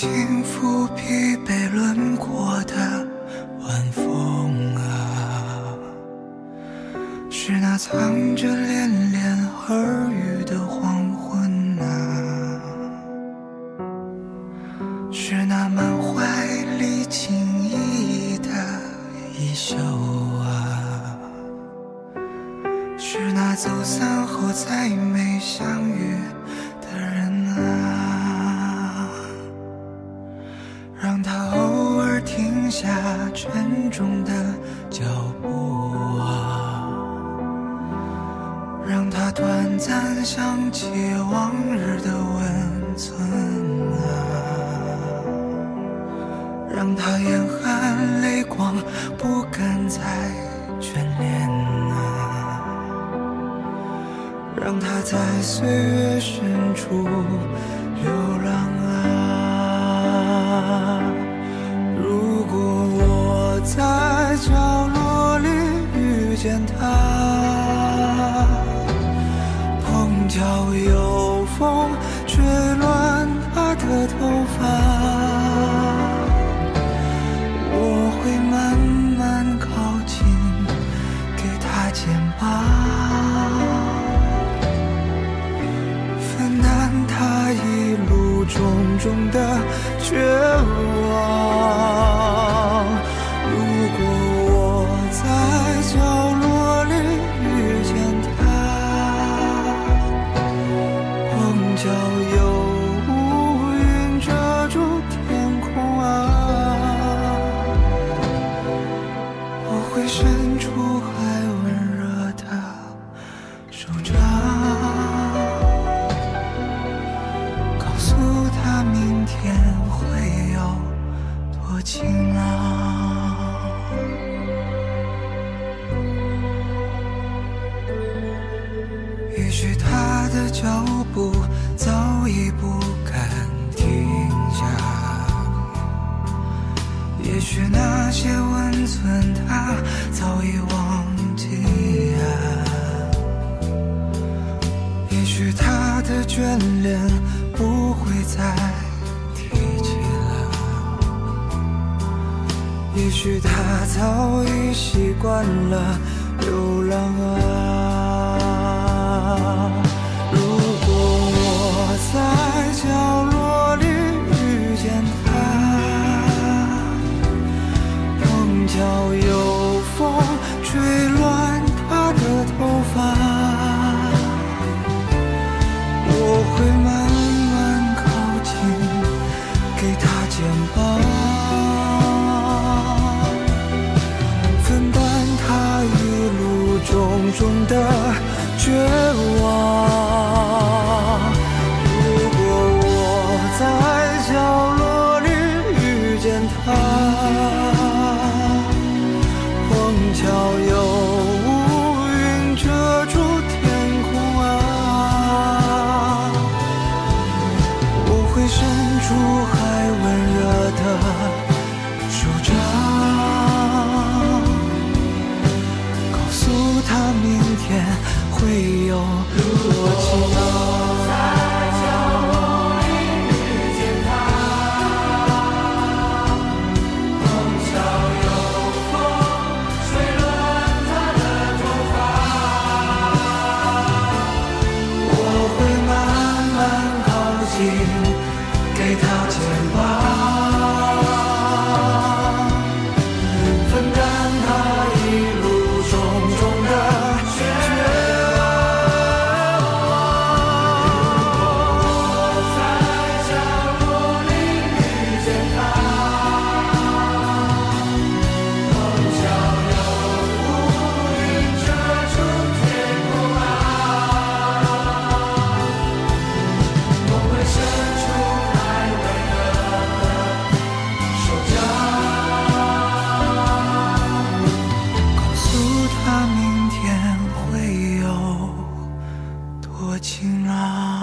轻抚疲惫轮廓的晚风啊，是那藏着恋恋耳语的黄昏啊，是那满怀离情意的衣袖啊，是那走散后再没相遇的人啊。中的脚步啊，让他短暂想起往日的温存啊，让他眼含泪光不敢再眷恋啊，让他在岁月深处流浪啊。如果我在角落里遇见他，碰巧有风吹乱他的头发，我会慢慢靠近，给他肩膀。分担他一路种种的绝望。我会伸出还温热的手掌。告诉他明天会有多晴朗。也许他的脚步早已不敢停下，也许那些温存他早已忘记啊。也许他的眷恋不会再提起了，也许他早已习惯了流浪啊。中的绝望。会有多晴朗。晴朗